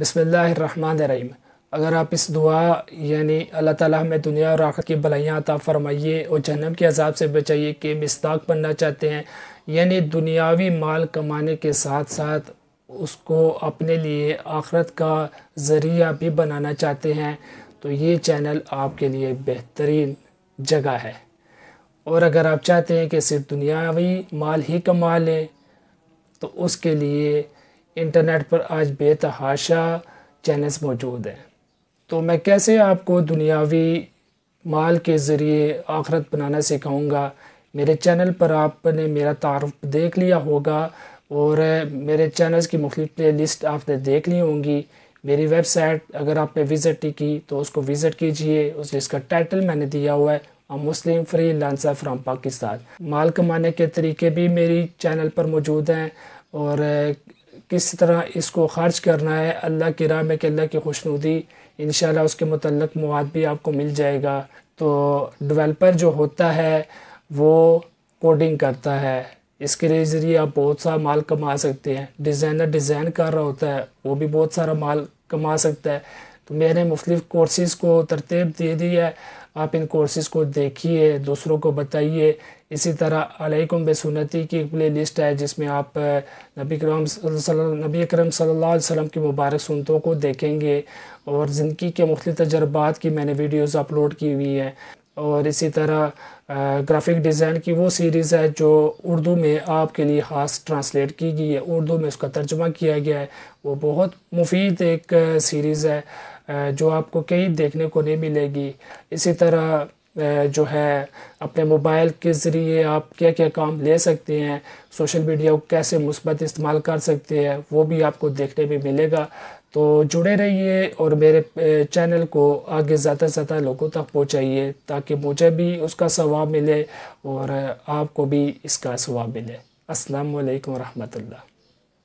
बिसमीम अगर आप इस दुआ, यानी अल्लाह ताला हमें दुनिया और आखिर की भलाइयाँ अता फरमाइए और जन्नम के अजाब से बचाइए कि मिसदाक बनना चाहते हैं, यानी दुनियावी माल कमाने के साथ साथ उसको अपने लिए आखरत का ज़रिया भी बनाना चाहते हैं तो ये चैनल आपके लिए बेहतरीन जगह है। और अगर आप चाहते हैं कि सिर्फ़ दुनियावी माल ही कमा लें तो उसके लिए इंटरनेट पर आज बेतहाशा चैनल्स मौजूद हैं। तो मैं कैसे आपको दुनियावी माल के ज़रिए आखरत बनाना सिखाऊँगा? मेरे चैनल पर आपने मेरा तारफ़ देख लिया होगा और मेरे चैनल्स की मुख्तु प्ले लिस्ट आपने देख ली होंगी। मेरी वेबसाइट अगर आपने विज़िट की तो उसको विज़िट कीजिए। उस जिसका टाइटल मैंने दिया हुआ है Muslim freelancer from Pakistan. माल कमाने के तरीके भी मेरी चैनल पर मौजूद हैं और किस तरह इसको ख़र्च करना है, अल्लाह की राह में कि अल्लाह की खुशनुदी इन उसके मतलब मवाद भी आपको मिल जाएगा। तो डेवलपर जो होता है, वो कोडिंग करता है। इसके ज़रिए आप बहुत सारा माल कमा सकते हैं। डिज़ाइनर डिज़ाइन कर रहा होता है, वो भी बहुत सारा माल कमा सकता है। तो मैंने मुख्तलिफ़ कोर्सेज़ को तरतीब दे दी है। आप इन कोर्सेज़ को देखिए, दूसरों को बताइए। इसी तरह अलैकुम बेसुनती की एक प्ले लिस्ट है, जिसमें आप नबी करम नबी करम सल्लल्लाहु अलैहि वसल्लम की मुबारक सुनतों को देखेंगे और ज़िंदगी के मुख्त तजर्बात की मैंने वीडियोस अपलोड की हुई हैं। और इसी तरह ग्राफिक डिज़ाइन की वो सीरीज़ है जो उर्दू में आपके लिए ख़ास ट्रांसलेट की गई है। उर्दू में उसका तर्जमा किया गया है। वो बहुत मुफीद एक सीरीज़ है जो आपको कहीं देखने को नहीं मिलेगी। इसी तरह जो है, अपने मोबाइल के ज़रिए आप क्या क्या काम ले सकते हैं, सोशल मीडिया को कैसे मुस्बत इस्तेमाल कर सकते हैं, वो भी आपको देखने में मिलेगा। तो जुड़े रहिए और मेरे चैनल को आगे ज़्यादा से ज़्यादा लोगों तक पहुँचाइए, ताकि मुझे भी उसका सवाब मिले और आपको भी इसका सवाब मिले। अस्सलाम वालेकुम रहमतुल्लाह।